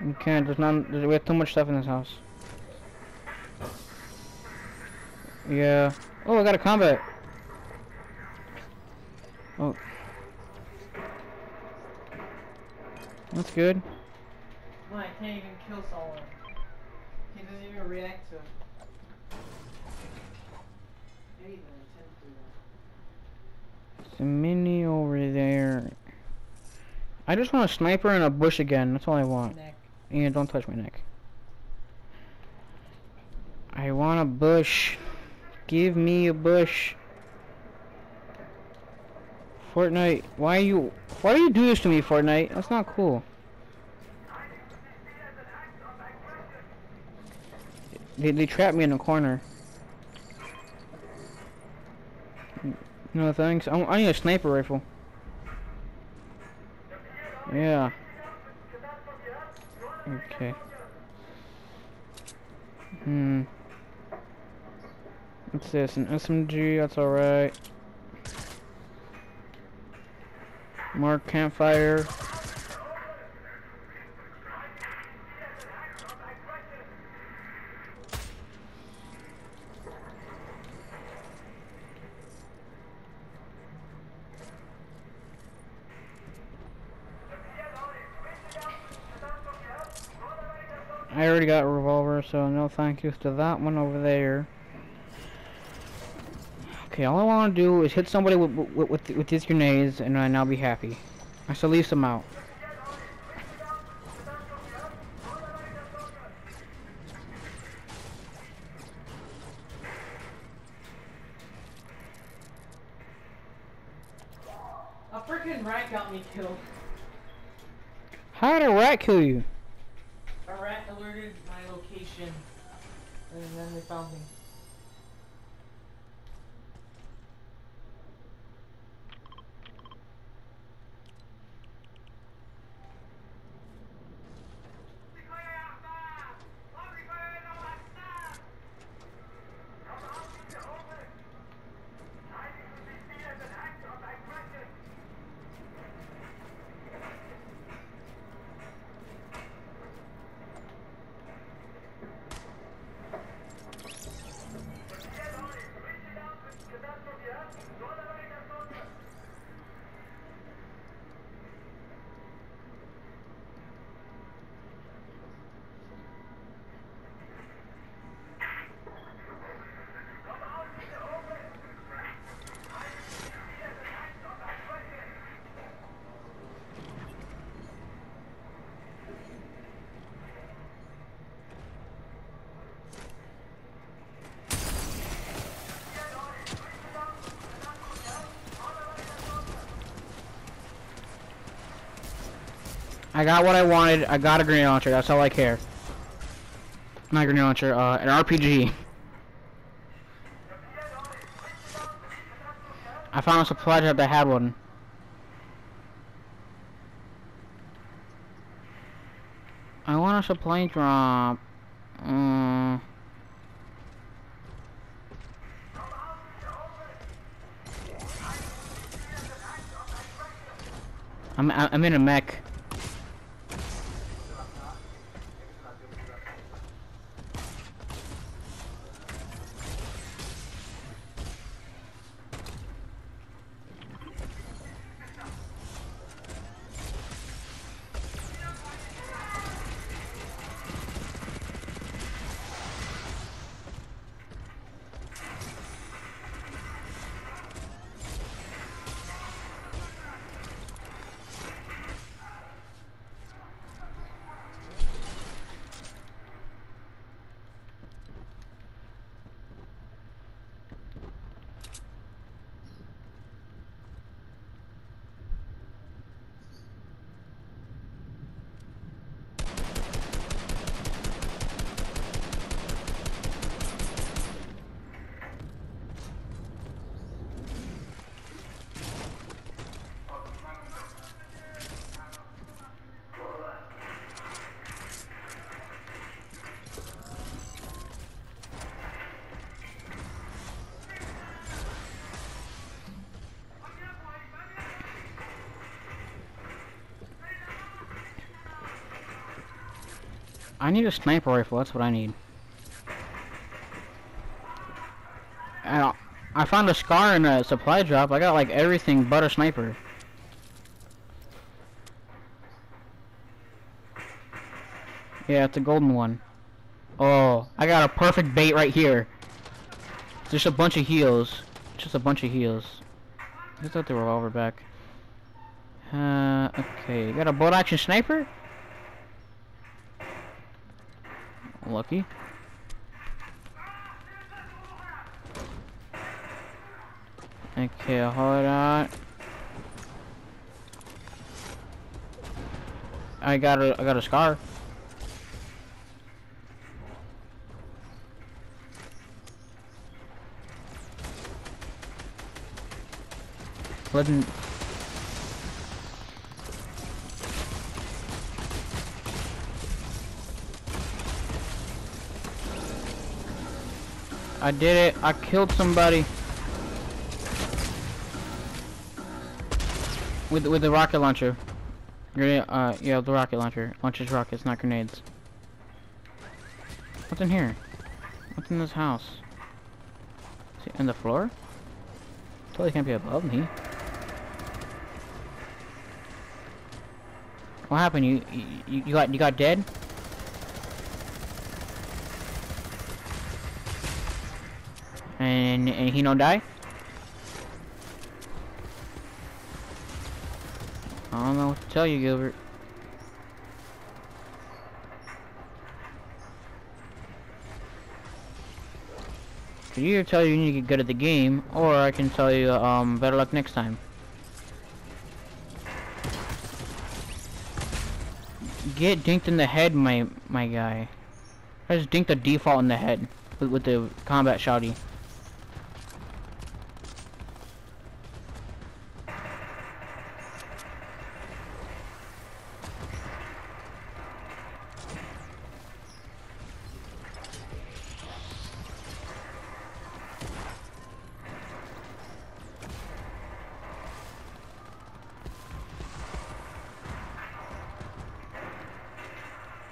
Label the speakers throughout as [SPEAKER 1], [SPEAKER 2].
[SPEAKER 1] You can't. There's not. There's, we have too much stuff in this house. Yeah. Oh, I got a combat. Oh. That's good.
[SPEAKER 2] No, I can't even kill someone. He doesn't even react to it. I didn't even attempt to do that.
[SPEAKER 1] There's a mini over there. I just want a sniper and a bush again. That's all I want.
[SPEAKER 2] Neck.
[SPEAKER 1] Yeah, don't touch my neck. I want a bush. Give me a bush. Fortnite, why you why do you do this to me, Fortnite? That's not cool. They they trapped me in a corner. No thanks. I, I need a sniper rifle. Yeah. Okay. Hmm. What's this? An SMG? That's alright. More campfire. I already got a revolver, so no thank yous to that one over there. Okay, all I want to do is hit somebody with, with, with, with these grenades, and I'll be happy. I shall leave some out.
[SPEAKER 2] A freaking rat got me killed.
[SPEAKER 1] How did a rat kill you?
[SPEAKER 2] A rat alerted my location. And then they found me.
[SPEAKER 1] I got what I wanted. I got a grenade launcher. That's all I care. Not a grenade launcher. Uh, an RPG. I found a supply drop that had one. I want a supply drop. Mm. I'm I'm in a mech. I need a sniper rifle. That's what I need. I- I found a scar in a supply drop. I got like everything but a sniper. Yeah, it's a golden one. Oh, I got a perfect bait right here. Just a bunch of heals. Just a bunch of heals. I thought they were over back. Uh, okay. You got a bolt action sniper? Lucky. Okay, hold on. I got a I got a scar. Wasn't I did it. I killed somebody. With with the rocket launcher. Grenade, uh, yeah, the rocket launcher. Launches rockets, not grenades. What's in here? What's in this house? Is it in the floor? Totally can't be above me. What happened? You you, you got you got dead? And he don't die? I don't know what to tell you, Gilbert. Can either tell you you need to get good at the game, or I can tell you, um, better luck next time. Get dinked in the head, my my guy. I just dinked the default in the head with, with the combat shotty.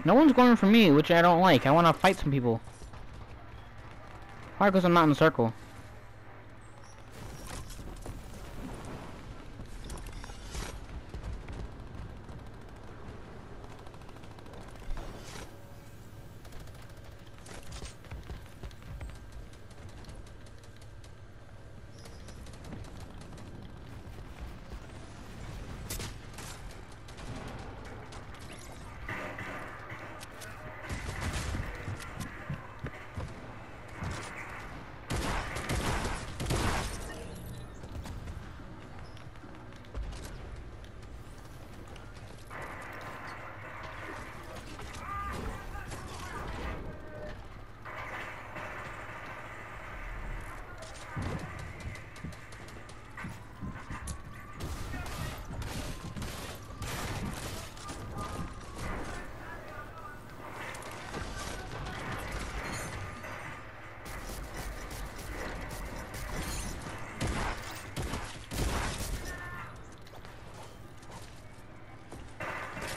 [SPEAKER 1] No one's going for me, which I don't like. I want to fight some people. Why? Because I'm not in the circle.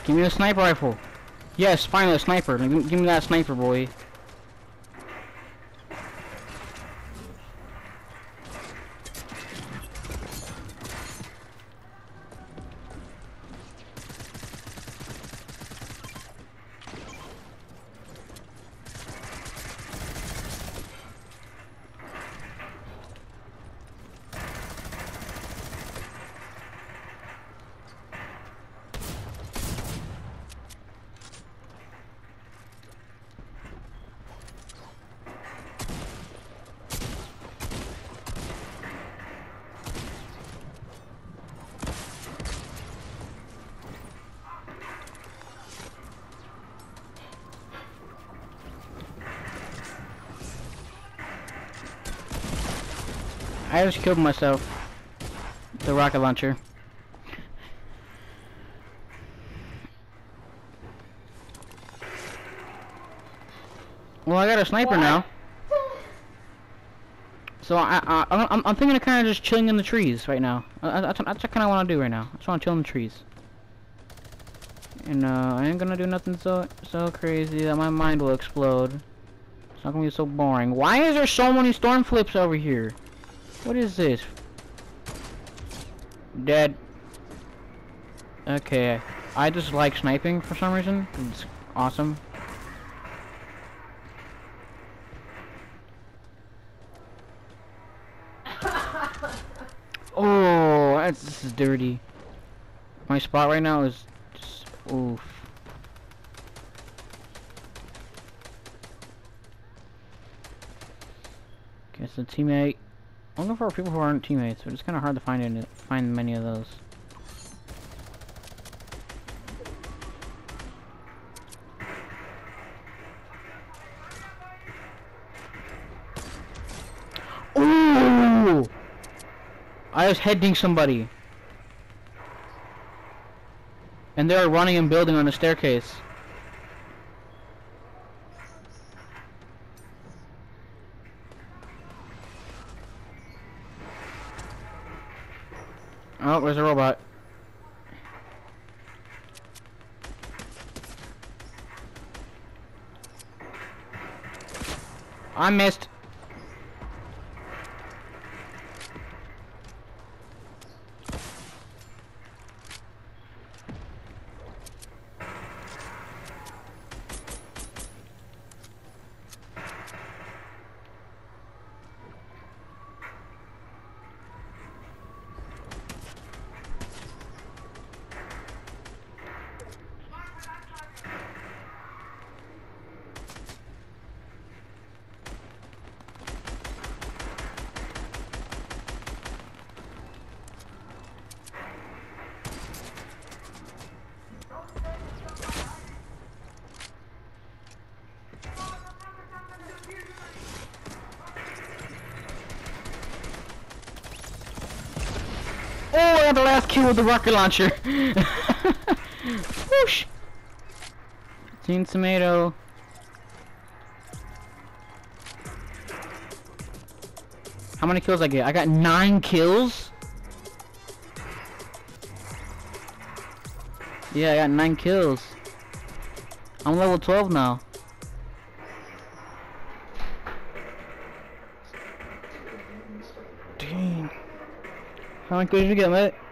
[SPEAKER 1] Give me a sniper rifle. Yes, finally a sniper. Give me, give me that sniper, boy. I just killed myself. The rocket launcher. Well, I got a sniper
[SPEAKER 2] What?
[SPEAKER 1] now. So I, I, I I'm, I'm thinking of kind of just chilling in the trees right now. Uh, That's, that's what I kind of want to do right now. I just want to chill in the trees. And uh, I ain't gonna do nothing so so crazy that my mind will explode. It's not gonna be so boring. Why is there so many storm flips over here? What is this? Dead. Okay. I just like sniping for some reason. It's awesome. Oh, that's, this is dirty. My spot right now is just oof. Guess the teammate. Looking for people who aren't teammates, but it's kind of hard to find any, find many of those. Ooh! I was heading somebody. And they were running and building on the staircase. Oh, where's the robot? I missed. Oh, I got the last kill with the rocket launcher. Whoosh. Team Tomato. How many kills I get? I got nine kills. Yeah, I got nine kills. I'm level 12 now. Dang. How many